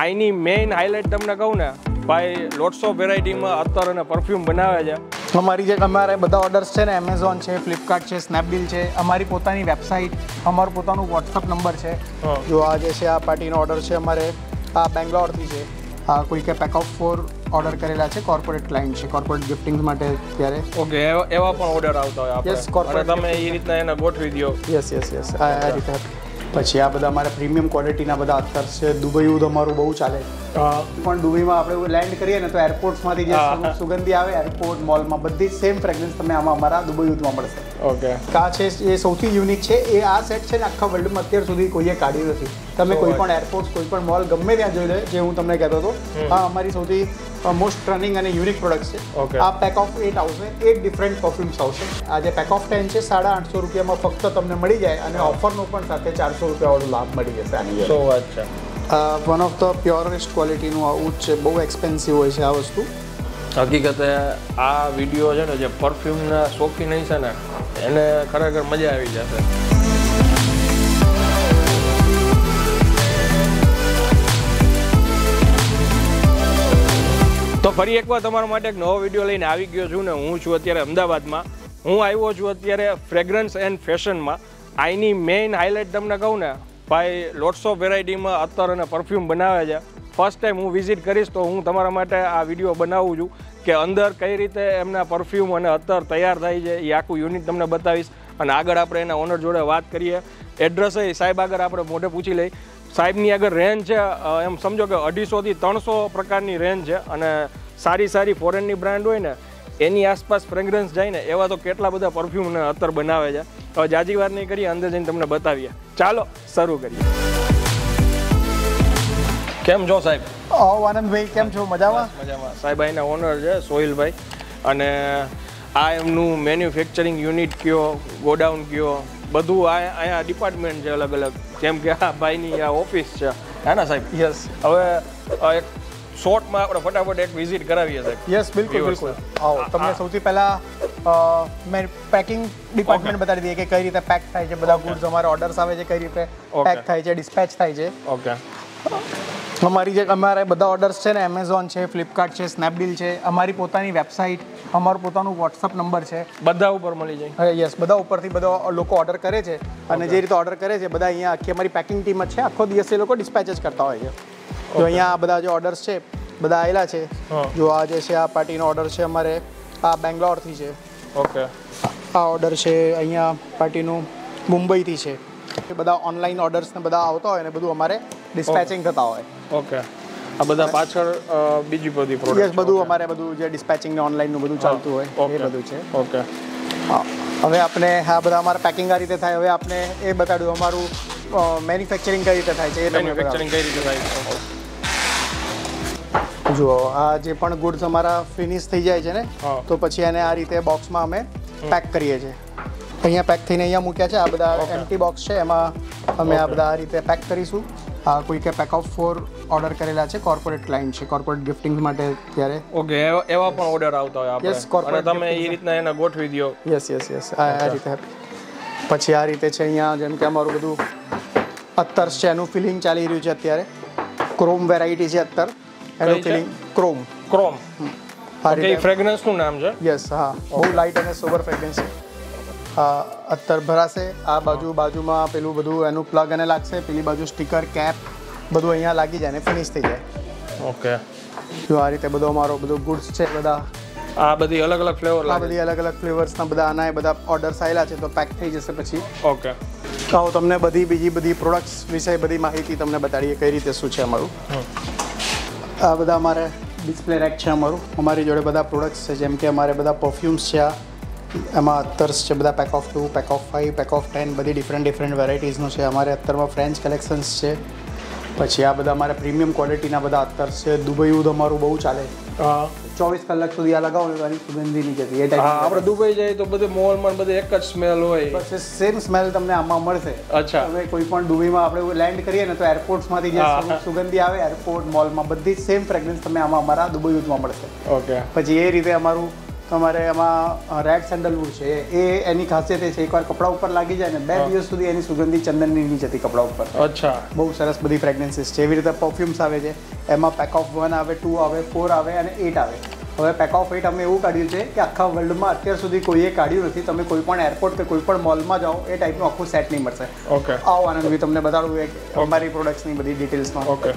આઈની main highlight તમને કહું ને ભાઈ લોટ્સ ઓફ વેરાયટીમાં અત્તર અને પરફ્યુમ બનાવે છે. અમારી જે અમારે બધા ઓર્ડર્સ છે ને એમેઝોન છે ફ્લિપકાર્ટ છે સ્નેપડીલ છે અમારી પોતાની વેબસાઇટ અમારું પોતાનું વોટ્સઅપ નંબર છે. જો આ જે છે આ પાર્ટીનો ઓર્ડર છે અમારે આ બેંગ્લોરથી છે. આ કોઈકે પેક ઓફ ફોર ઓર્ડર કરેલા છે કોર્પોરેટ ક્લાયન્ટ છે કોર્પોરેટ ગિફ્ટિંગ માટે ત્યારે. ઓકે એવા પણ ઓર્ડર આવતા હોય આપણે. તમે એ રીતના એને ગોઠવી દો યસ યસ યસ આ રીતે. પછી આ બધા અમારા પ્રીમિયમ ક્વોલિટીના બધા અત્યારે છે. દુબઈ ઉદ અમારું બહુ ચાલે પણ દુબઈમાં આપણે લેન્ડ કરીએ ને તો એરપોર્ટમાંથી જે સુગંધી આવે એરપોર્ટ મોલમાં બધી જ સેમ ફ્રેગ્રન્સ તમને આમાં અમારા દુબઈ યુથમાં મળશે. ઓકે. કા છે એ સૌથી યુનિક છે એ આ સેટ છે ને આખા વર્લ્ડમાં અત્યાર સુધી કોઈએ કાઢ્યું નથી. તમે કોઈ પણ એરપોર્ટ કોઈ પણ મોલ ગમે ત્યાં જોઈ લે જે હું તમને કહેતો હતો આ અમારી સૌથી મોસ્ટ રનિંગ અને યુનિક પ્રોડક્ટ છે. આ પેક ઓફ એટ આવશે એટ ડિફરન્ટ પરફ્યુમ્સ આવશે. આ જે પેક ઓફ ટેન છે સાડા આઠસો રૂપિયામાં ફક્ત તમને મળી જાય અને ઓફરનો પણ સાથે ચારસો રૂપિયાવાળો લાભ મળી જશે આની શું વાત છે. વન ઓફ ધ પ્યોરેસ્ટ ક્વોલિટીનું આવું જ છે, બહુ એક્સપેન્સિવ હોય છે આ વસ્તુ. હકીકતે આ વીડિયો છે ને જે પરફ્યુમના શોખીન છે ને, એને ખરેખર મજા આવી જશે. તો ફરી એકવાર તમારા માટે એક નવો વીડિયો લઈને આવી ગયો છું ને હું છું અત્યારે અમદાવાદમાં. હું આવ્યો છું અત્યારે ફ્રેગ્રન્સ એન્ડ ફેશનમાં આઈની મેઇન હાઇલાઇટ તમને કહું ને ભાઈ લોટ્સ ઓફ વેરાયટીમાં અત્તર અને પરફ્યુમ બનાવે છે. ફર્સ્ટ ટાઈમ હું વિઝિટ કરીશ તો હું તમારા માટે આ વીડિયો બનાવું છું કે અંદર કઈ રીતે એમના પરફ્યુમ અને અત્તર તૈયાર થાય છે, એ આખું યુનિટ તમને બતાવીશ. અને આગળ આપણે એના ઓનર જોડે વાત કરીએ. એડ્રેસ એ સાહેબ આગળ આપણે મોઢે પૂછી લઈ સાહેબની આગળ રેન્જ છે એમ સમજો કે અઢીસોથી ત્રણસો પ્રકારની રેન્જ છે. અને સારી સારી ફોરેનની બ્રાન્ડ હોય ને એની આસપાસ ફ્રેગ્રન્સ જાય ને એવા તો કેટલા બધા પરફ્યુમને અત્તર બનાવે છે. હવે જાજી વાત નહીં કરીએ અંદર જઈને તમને બતાવીએ. ચાલો શરૂ કરીએ. કેમ છો સાહેબ? આવો આનંદભાઈ કેમ છો? મજામાં? મજામાં. સાહેબ અહીંના ઓનર છે સોહિલભાઈ. અને આ એમનું મેન્યુફેક્ચરિંગ યુનિટ કયો ગોડાઉન કયો બધું આ અહીંયા ડિપાર્ટમેન્ટ છે અલગ અલગ જેમ કે આ ભાઈની આ ઓફિસ છે. હા ને સાહેબ? યસ હવે એક શોર્ટમાં આપણે ફટાફટ એક વિઝિટ કરાવીએ સાહેબ. યસ બિલકુલ Viewers બિલકુલ. ને. આવો તમને સૌથી પહેલા અ, મેં પેકિંગ ડિપાર્ટમેન્ટ બતાવી દઈએ કે કઈ રીતે પેક થાય છે બધા ગુડ્સ અમારા ઓર્ડર્સ આવે છે કઈ રીતે Okay. પેક થાય છે ડિસ્પેચ થાય છે. ઓકે અમારી જે અમારે બધા ઓર્ડર્સ છે ને એમેઝોન છે ફ્લિપકાર્ટ છે સ્નેપડીલ છે અમારી પોતાની વેબસાઇટ અમારું પોતાનું વોટ્સઅપ નંબર છે. બધા ઉપર મળી જાય. યસ બધા ઉપરથી બધા લોકો ઓર્ડર કરે છે અને જે રીતે ઓર્ડર કરે છે બધા અહીંયા આખી અમારી પેકિંગ ટીમ જ છે આખો દિવસ એ લોકો ડિસ્પેચ જ કરતા હોય છે. તો અહીંયા આ બધા જે ઓર્ડર્સ છે બધા આવેલા છે જો આ જે છે આ પાર્ટીનો ઓર્ડર છે અમારે આ બેંગ્લોરથી છે. ઓકે આ ઓર્ડર છે અહીંયા પાર્ટીનું મુંબઈથી છે. એ બધા ઓનલાઈન ઓર્ડર્સ ને બધા આવતા હોય ને બધું અમારે ડિસ્પેચિંગ થતા હોય. ઓકે આ બધા પાછળ બીજી બધી યસ પ્રોડક્ટ બધું અમારે બધું જે ડિસ્પેચિંગ ને ઓનલાઈનનું બધું ચાલતું હોય એ બધું છે. ઓકે હવે આપણે આ બધા અમારા પેકિંગ આ રીતે થાય. હવે આપણે એ બતાડ્યું અમારું મેન્યુફેક્ચરિંગ કઈ રીતે થાય છે એ મેન્યુફેક્ચરિંગ કઈ રીતે થાય છે. જુઓ આ જે પણ ગુડ્સ અમારા ફિનિશ થઈ જાય છે ને તો પછી એને આ રીતે બોક્સમાં અમે પેક કરીએ છીએ. અહીંયા પેક થઈને અહીંયા મૂક્યા છે આ બધા એમટી બોક્સ છે એમાં અમે આ બધા આ રીતે પેક કરીશું. આ કોઈ કે પેક ઓફ ફોર ઓર્ડર કરેલા છે કોર્પોરેટ ક્લાયન્ટ છે કોર્પોરેટ ગિફ્ટિંગ માટે ત્યારે. ઓકે એવા પણ ઓર્ડર આવતા હોય યસ કોર્પોરેટ તમે એ રીતના એને ગોઠવી દો યસ યસ યસ આ આ રીતે પછી આ રીતે છે અહીંયા જેમ કે અમારું બધું અત્તર છે એનું ફિલિંગ ચાલી રહ્યું છે અત્યારે. ક્રોમ વેરાયટી છે અત્તર. કઈ ફિલિંગ ક્રોમ. ક્રોમ. ઓકે ફ્રેગરન્સનું નામ છે? યસ હા. બહુ લાઇટ અને સોબર ફ્રેગરન્સ છે. આ અત્તર ભરાશે. આ બાજુ બાજુમાં પેલું બધું એનું પ્લગ અને લાગશે. પેલી બાજુ સ્ટીકર કેપ બધું અહીંયા લાગી જાય ને ફિનિશ થઈ જાય. ઓકે. જો આ રીતે બધો અમારો બધો ગુડ્સ છે બધા. આ બધી અલગ અલગ ફ્લેવર આ બધી અલગ અલગ ફ્લેવર્સના બધા આના બધા ઓર્ડર્સ આવેલા છે તો પેક થઈ જશે પછી. ઓકે. તો તમને બધી બીજી બધી પ્રોડક્ટ્સ વિશે બધી માહિતી તમને બતાડીએ કઈ રીતે શું છે અમારું. આ બધા અમારે ડિસ્પ્લે રેક છે અમારું. અમારી જોડે બધા પ્રોડક્ટ્સ છે, જેમ કે અમારે બધા પરફ્યુમ્સ છે આ એમાં અત્તર્સ છે, બધા pack of two pack of five pack of ten બધી ડિફરન્ટ ડિફરન્ટ વેરાયટીઝનું છે. અમારે અત્તરમાં ફ્રેન્ચ કલેક્શન્સ છે. પછી આ બધા અમારે પ્રીમિયમ ક્વોલિટીના બધા અત્તર્સ છે. દુબઈ ઉદ અમારું બહુ ચાલે. ચોવીસ કલાક સુધી આ લગાવો ને એની સુગંધી નહીં જતી એ હા આપણે દુબઈ જઈએ તો બધે મોલમાં બધે એક જ સ્મેલ હોય. બસ સેમ સ્મેલ તમને આમાં મળશે. અચ્છા. હવે કોઈ પણ દુબઈમાં આપણે લેન્ડ કરીએ ને તો એરપોર્ટ્સમાંથી જે સુગંધી આવે એરપોર્ટ મોલમાં બધી સેમ ફ્રેગ્રન્સ તમને આમાં અમારા દુબઈ યુઝમાં મળશે. ઓકે પછી એ રીતે અમારું તમારે એમાં રેડ સેન્ડલવુડ છે. એ એની ખાસિયત એ છે એકવાર કપડા ઉપર લાગી જાય ને બે દિવસ સુધી એની સુગંધી ચંદનની નહીં જતી કપડા ઉપર. અચ્છા. બહુ સરસ બધી ફ્રેગ્રન્સીસ છે. એવી રીતે પરફ્યુમ્સ આવે છે. એમાં પેક ઓફ વન આવે ટુ આવે ફોર આવે અને એટ આવે. હવે પેક ઓફ એટ અમે એવું કાઢ્યું છે કે આખા વર્લ્ડમાં અત્યાર સુધી કોઈએ કાઢ્યું નથી. તમે કોઈ પણ એરપોર્ટ કે કોઈ પણ મોલમાં જાઓ એ ટાઈપનું આખું સેટ નહીં મળશે. ઓકે આવો આનંદ તમને બતાડું એક અમારી પ્રોડક્ટ્સની બધી ડિટેલ્સમાં ઓકે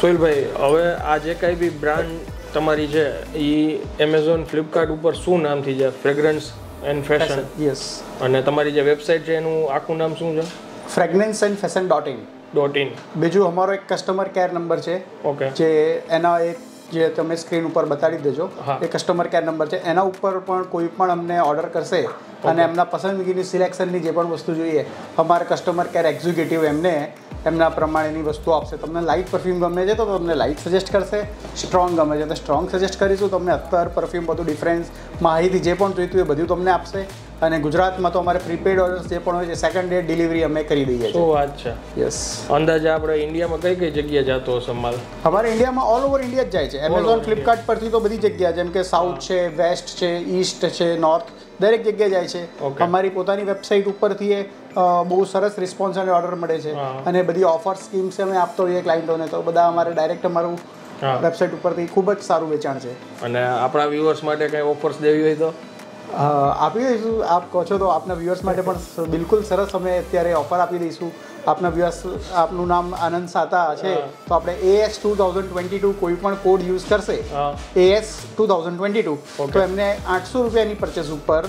સોહિલભાઈ હવે આ જે કાંઈ બી બ્રાન્ડ તમારી છે એ એમેઝોન ફ્લિપકાર્ટ ઉપર શું નામથી છે ફ્રેગ્રન્સ એન્ડ ફેશન યસ અને તમારી જે વેબસાઇટ છે એનું આખું નામ શું છે? Fragrance and fashion dot in dot in બીજું અમારો એક કસ્ટમર કેર નંબર છે ઓકે જે એના એક જે તમે સ્ક્રીન ઉપર બતાડી દેજો એ કસ્ટમર કેર નંબર છે. એના ઉપર પણ કોઈ પણ અમને ઓર્ડર કરશે અને એમના પસંદગીની સિલેક્શનની જે પણ વસ્તુ જોઈએ અમારા કસ્ટમર કેર એક્ઝિક્યુટિવ એમને એમના પ્રમાણેની વસ્તુ આપશે. તમને લાઇટ પરફ્યુમ ગમે છે તો તમને લાઇટ સજેસ્ટ કરશે. સ્ટ્રોંગ ગમે છે તો સ્ટ્રોંગ સજેસ્ટ કરીશું. તમને અત્તર પરફ્યુમ બધું ડિફરન્સ માહિતી જે પણ જોઈતું એ બધું તમને આપશે. અને ગુજરાતમાં તો અમારે પ્રીપેડ ઓર્ડર્સ જે પણ હોય છે સેકન્ડ ડે ડિલિવરી અમે કરી દઈએ છીએ. શું વાત છે? યસ અંદાજે આપણે ઇન્ડિયામાં કઈ કઈ જગ્યાએ જતો હશે માલ? અમારે ઇન્ડિયામાં ઓલ ઓવર ઇન્ડિયા જ જાય છે. એમેઝોન ફ્લિપકાર્ટ પરથી તો બધી જગ્યા જેમ કે સાઉથ છે વેસ્ટ છે ઈસ્ટ છે નોર્થ દરેક જગ્યાએ જાય છે. અમારી પોતાની વેબસાઇટ ઉપરથી એ બહુ સરસ રિસ્પોન્સ અને ઓર્ડર મળે છે. અને બધી ઓફર સ્કીમ્સ અમે આપતો હોઈએ ક્લાયન્ટોને તો બધા અમારે ડાયરેક્ટ અમારું વેબસાઇટ ઉપરથી ખૂબ જ સારું વેચાણ છે. અને આપણા વ્યુઅર્સ માટે કંઈ ઓફર્સ દેવી હોય તો? આપી દઈશું. આપ કહો છો તો આપના વ્યુઅર્સ માટે પણ બિલકુલ સરસ અમે અત્યારે ઓફર આપી દઈશું. આપના વ્યુઅર્સ આપનું નામ આનંદ સાતા છે તો આપણે AS two thousand twenty two કોઈ પણ કોડ યુઝ કરશે. AS two thousand twenty two તો એમને આઠસો રૂપિયાની પરચેસ ઉપર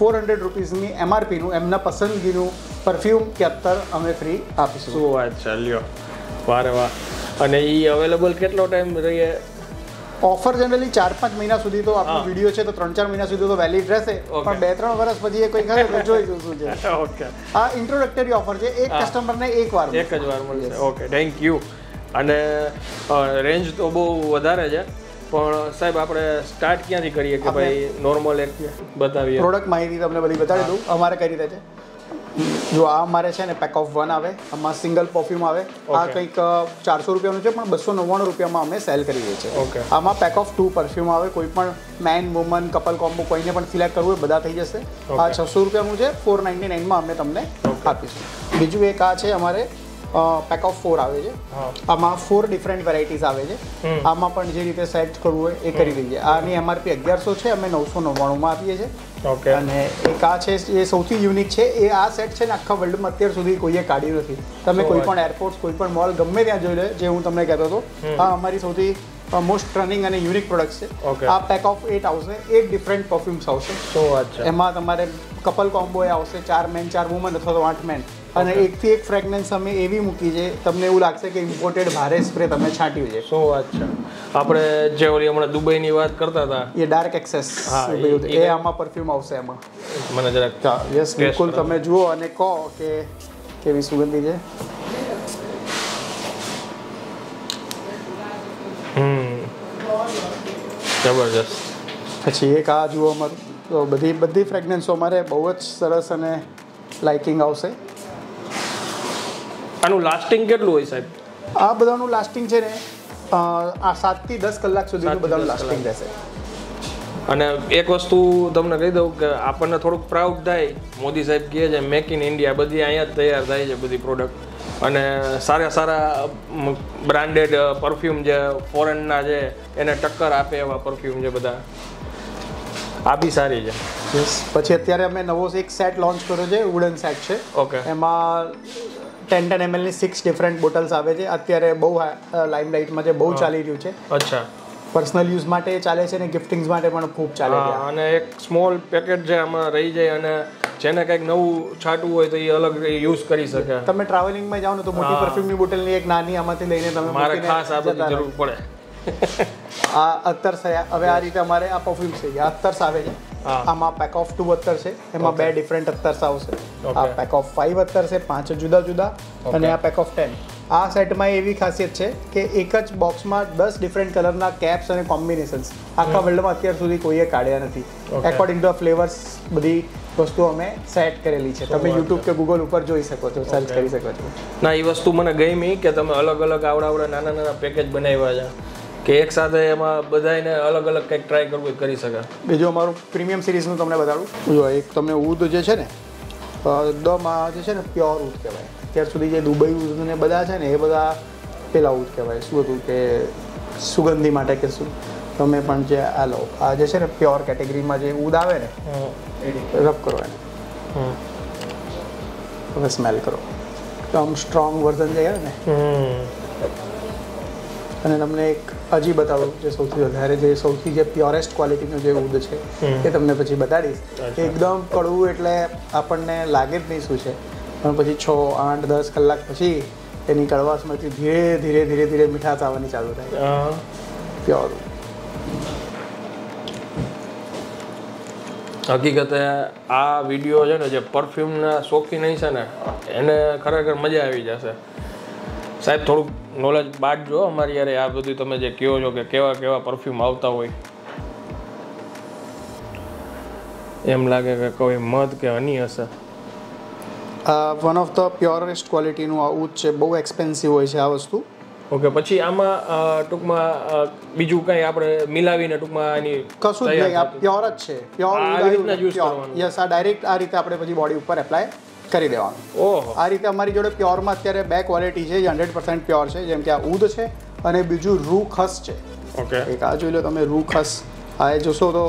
ફોર હંડ્રેડ રૂપીઝની એમઆરપીનું એમના પસંદગીનું પરફ્યુમ કે અત્તર અમે ફ્રી આપીશું. શું વાત છે લ્યો. વારે વાહ. અને એ અવેલેબલ કેટલો ટાઈમ રહીએ? ઓફર જનરલી ચાર પાંચ મહિના સુધી તો આપણો વીડિયો છે તો ત્રણ ચાર મહિના સુધી તો વેલિડ રહેશે. પણ બે ત્રણ વર્ષ પછી એ કોઈ ખરે તો જોઈશું શું છે? ઓકે આ ઇન્ટ્રોડક્ટરી ઓફર છે. એક. કસ્ટમરને એક વાર એક જ વાર મળશે. ઓકે થેન્ક યુ અને રેન્જ તો બહુ વધારે છે. પણ સાહેબ આપણે સ્ટાર્ટ ક્યાંથી કરીએ કે ભાઈ નોર્મલ એક બતાવીએ? પ્રોડક્ટ માહિતી તમને બધી બતાડી દઉં. અમારે કઈ રીતે છે? જો આ અમારે છે ને પેક ઓફ વન આવે આમાં સિંગલ પરફ્યુમ આવે. આ કંઈક ચારસો રૂપિયાનું છે પણ બસો નવ્વાણું રૂપિયામાં અમે સેલ કરીએ છીએ. ઓકે આમાં પેક ઓફ ટુ પરફ્યુમ આવે. કોઈ પણ મેન વુમન કપલ કોમ્બો કોઈને પણ સિલેક્ટ કરવું હોય બધા થઈ જશે. આ છસો રૂપિયાનું છે ફોર નાઇન્ટી નાઇનમાં અમે તમને આપીશું. બીજું એક આ છે અમારે પેક ઓફ ફોર આવે છે. આમાં ફોર ડિફરન્ટ વેરાયટીઝ આવે છે. આમાં પણ જે રીતે સેટ કરવું હોય એ કરી દઈએ. આની એમઆરપી અગિયારસો છે અમે નવસો નવ્વાણુંમાં આપીએ છીએ. ઓકે. અને એક આ છે એ સૌથી યુનિક છે એ આ સેટ છે ને આખા વર્લ્ડમાં અત્યાર સુધી કોઈએ કાઢ્યું નથી. તમે કોઈ પણ એરપોર્ટ કોઈ પણ મોલ ગમે ત્યાં જોઈ લે જે હું તમને કહેતો હતો આ અમારી સૌથી મોસ્ટ રનિંગ અને યુનિક પ્રોડક્ટ છે. આ પેક ઓફ એટ આવશે એટ ડિફરન્ટ પરફ્યુમ્સ આવશે. એમાં તમારે કપલ કોમ્બો આવશે ચાર મેન ચાર વુમન અથવા તો આઠ મેન અને. એકથી એક ફ્રેગનન્સ અમે એવી મૂકી છે તમને એવું લાગશે કે ઇમ્પોર્ટેડ ભારે સ્પ્રે તમે છાંટ્યું છે. સો વાત છે? આપણે જે ઓલી હમણાં દુબઈની વાત કરતા હતા. એ ડાર્ક એક્સેસ હા, એ- આમાં પરફ્યુમ આવશે એમાં. મને જરાક યસ બિલકુલ તમે જુઓ અને કહો કે કેવી સુગંધી છે. જબરજસ્ત. પછી એક આ જુઓ અમારું. તો બધી બધી ફ્રેગનન્સો અમારે બહુ જ સરસ અને લાઇકિંગ આવશે. આનું લાસ્ટિંગ કેટલું હોય સાહેબ? આ બધાનું લાસ્ટિંગ છે ને આ સાતથી દસ કલાક સુધીનું બધાનું લાસ્ટિંગ. રહેશે. અને એક વસ્તુ તમને કહી દઉં કે આપણને થોડુંક પ્રાઉડ થાય. મોદી સાહેબ કહે છે મેક ઇન ઇન્ડિયા બધી અહીંયા જ તૈયાર થાય છે બધી પ્રોડક્ટ અને સારા સારા બ્રાન્ડેડ પરફ્યુમ જે ફોરેનના છે એને ટક્કર આપે એવા પરફ્યુમ છે બધા. આ બી સારી છે. પછી અત્યારે અમે નવો એક સેટ લોન્ચ કર્યો છે વુડન સેટ છે. ઓકે એમાં ટેન ટેન એમએલની સિક્સ ડિફરન્ટ બોટલ્સ આવે છે. અત્યારે બહુ લાઇમલાઇટમાં છે બહુ ચાલી રહ્યું છે. અચ્છા. પર્સનલ યુઝ માટે ચાલે છે અને ગિફ્ટિંગ્સ માટે પણ ખૂબ ચાલે છે. અને એક સ્મોલ પેકેટ છે આમાં રહી જાય અને જેને કંઈક નવું છાંટવું હોય તો એ અલગ યુઝ કરી શકે. તમે ટ્રાવેલિંગમાં જાઓ ને તો મોટી પરફ્યુમની બોટલની એક નાની આમાંથી લઈને તમે મારે ખાસ આ બધી જરૂર પડે. આ અત્તર થયા. હવે આ રીતે અમારે આ પરફ્યુમ છે. આ અત્તર્સ આવે છે. આમાં પેક ઓફ ટુ અત્તર છે. એમાં બે ડિફરન્ટ અત્તર્સ આવશે. આ પેક ઓફ ફાઈવ અત્તર છે પાંચ જુદા જુદા અને આ પેક ઓફ ટેન આ સેટમાં એવી ખાસિયત છે કે એક જ બોક્સમાં દસ ડિફરન્ટ કલરના કેપ્સ અને કોમ્બિનેશન્સ આખા વર્લ્ડમાં અત્યાર સુધી કોઈએ કાઢ્યા નથી. એકોર્ડિંગ ટુ ફ્લેવર્સ બધી વસ્તુઓ અમે સેટ કરેલી છે. તમે યુટ્યુબ કે ગૂગલ ઉપર જોઈ શકો છો સર્ચ કરી શકો છો. ના એ વસ્તુ મને ગમી કે તમે અલગ અલગ આવડા આવડા નાના નાના પેકેજ બનાવ્યા છે. કે એક સાથે એમાં બધાને અલગ અલગ કંઈક ટ્રાય કરવું હોય કરી શકે. બીજું અમારું પ્રીમિયમ સિરીઝનું તમને બતાડું. જો એક તમને ઉદ જે છે ને દમાં જે છે ને પ્યોર ઉદ કહેવાય. અત્યાર સુધી જે દુબઈ ઉદ ને બધા છે ને એ બધા પેલા ઉદ કહેવાય. શું હતું કે સુગંધી માટે કે શું? તમે પણ જે આ લો. આ જે છે ને પ્યોર કેટેગરીમાં જે ઉદ આવે ને રબ કરો એને. હવે સ્મેલ કરો. આમ સ્ટ્રોંગ વર્ઝન જે આવે ને અને તમને એક હજી બતાવું જે સૌથી વધારે જે સૌથી જે પ્યોરેસ્ટ ક્વોલિટીનું જે ઉદ છે એ તમને પછી બતાડીશ. એકદમ કડવું એટલે આપણને લાગે જ નહીં શું છે. પણ પછી છ આઠ દસ કલાક પછી એની કડવાશમાંથી ધીરે ધીરે ધીરે ધીરે મીઠાશ આવવાની ચાલુ થાય. પ્યોર હકીકતે આ વીડિયો છે ને જે પરફ્યુમના શોખીન નહીં છે ને એને ખરેખર મજા આવી જશે. સાહેબ થોડુંક નોલેજ બાટજો અમારી યારે આ બધું તમે જે કહો છો કે કેવા કેવા પરફ્યુમ આવતા હોય. એમ લાગે કે કોઈ મધ કે હની હશે. વન ઓફ ધ પ્યોરેસ્ટ ક્વોલિટીનું આ જ છે બહુ એક્સપેન્સિવ હોય છે આ વસ્તુ. ઓકે પછી આમાં ટૂંકમાં બીજું કંઈ આપણે મિલાવીને ટૂંકમાં એની કશું જ નહીં આ પ્યોર જ છે. પ્યોર આવી. યસ આ ડાયરેક્ટ આ રીતે આપણે પછી બોડી ઉપર એપ્લાય કરી દેવાનું ઓહો. આ રીતે અમારી જોડે પ્યોરમાં અત્યારે બે ક્વોલિટી છે જે હંડ્રેડ પર્સન્ટ પ્યોર છે જેમ કે આ ઉદ છે અને બીજું રૂ ખસ છે. ઓકે. એક આ જોઈ લો તમે રૂ ખસ આ એ જોશો તો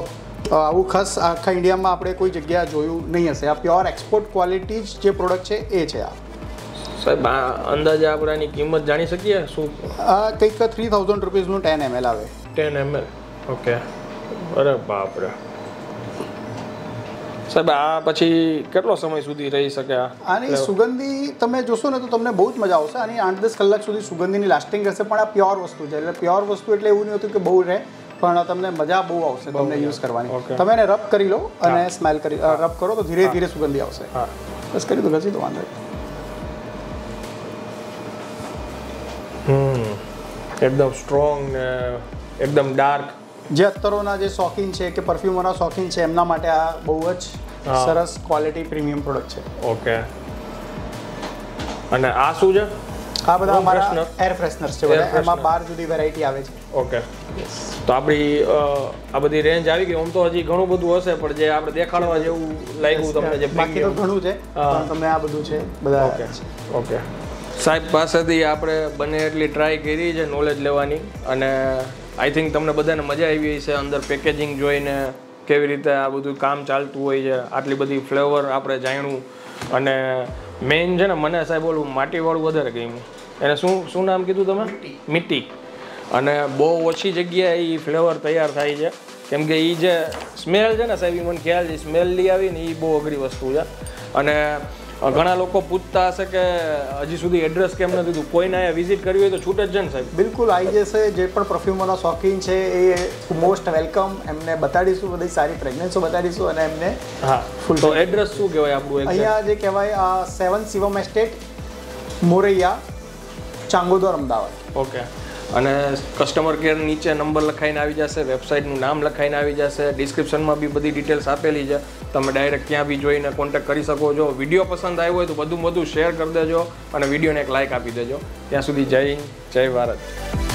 આવું ખસ આખા ઇન્ડિયામાં આપણે કોઈ જગ્યા જોયું નહીં હશે. આ પ્યોર એક્સપોર્ટ ક્વોલિટી જ જે પ્રોડક્ટ છે એ છે આ. સાહેબ આ અંદાજે આપણે આની કિંમત જાણી શકીએ? શું? આ કંઈક થ્રી થાઉઝન્ડ રૂપીઝનું ટેન એમએલ આવે. Ten ML okay. અરે બાપરે. સાહેબ આ પછી કેટલો સમય સુધી રહી શકે આ? આની સુગંધી તમે જોશો ને તો તમને બહુ જ મજા આવશે. આની આઠ દસ કલાક સુધી સુગંધીની લાસ્ટિંગ રહેશે પણ આ પ્યોર વસ્તુ છે. એટલે પ્યોર વસ્તુ એટલે એવું નહીં હતું કે બહુ રહે પણ તમને મજા બહુ આવશે તમને યુઝ કરવાની. તમે એને રબ કરી લો અને સ્મેલ કરી રબ કરો તો ધીરે ધીરે સુગંધી આવશે. બસ કરી દો ઘસી દો વાંધો એકદમ સ્ટ્રોંગ ને એકદમ ડાર્ક જે અત્તરોના જે શોખીન છે કે પરફ્યુમોના શોખીન છે એમના માટે આ બહુ જ સરસ ક્વોલિટી પ્રીમિયમ પ્રોડક્ટ છે. ઓકે અને આ શું છે? આ બધા અમારા એર ફ્રેશનર્સ છે બધા. એમાં બાર જુદી વેરાયટી આવે છે. ઓકે તો આપણી આ બધી રેન્જ આવી ગઈ. આમ તો હજી ઘણું બધું હશે પણ જે આપણે દેખાડવા જેવું લાગ્યું તમને જે બાકી તો ઘણું છે પણ તમે આ બધું છે બધા ઓકે ઓકે સાહેબ પાસેથી આપણે બને એટલી ટ્રાય કરી છે નોલેજ લેવાની અને આઈ થિંક તમને બધાને મજા આવી છે અંદર પેકેજિંગ જોઈને કેવી રીતે આ બધું કામ ચાલતું હોય છે આટલી બધી ફ્લેવર આપણે જાણ્યું. અને મેઇન છે ને મને સાહેબ ઓલું માટીવાળું વધારે ગમ્યું. એને શું શું નામ કીધું તમે? મીટી અને બહુ ઓછી જગ્યાએ એ ફ્લેવર તૈયાર થાય છે. કેમ કે એ જે સ્મેલ છે ને સાહેબ એ મને ખ્યાલ છે સ્મેલ લઈ આવી ને એ બહુ અઘરી વસ્તુ છે. અને ઘણા લોકો પૂછતા હશે કે હજી સુધી એડ્રેસ કેમ નથી દીધું? કોઈને અહીંયા વિઝિટ કરવી હોય તો છૂટ જ છે સાહેબ? બિલકુલ આવી જશે જે પણ પરફ્યુમોના શોખીન છે એ મોસ્ટ વેલકમ એમને બતાડીશું બધી સારી પ્રેગ્નન્સો બતાડીશું અને એમને હા ફૂલ તો એડ્રેસ શું કહેવાય આપણું? અહીંયા જે કહેવાય આ seven Shivam estate Moraiya Changodar Ahmedabad. Okay અને કસ્ટમર કેર નીચે નંબર લખાઈને આવી જશે વેબસાઇટનું નામ લખાઈને આવી જશે ડિસ્ક્રિપ્શનમાં બી બધી ડિટેલ્સ આપેલી છે. તમે ડાયરેક્ટ ત્યાં બી જોઈને કોન્ટેક્ટ કરી શકો છો. વીડિયો પસંદ આવ્યો હોય તો બધું બધું શેર કરી દેજો અને વિડીયોને એક લાઇક આપી દેજો. ત્યાં સુધી જય જય ભારત.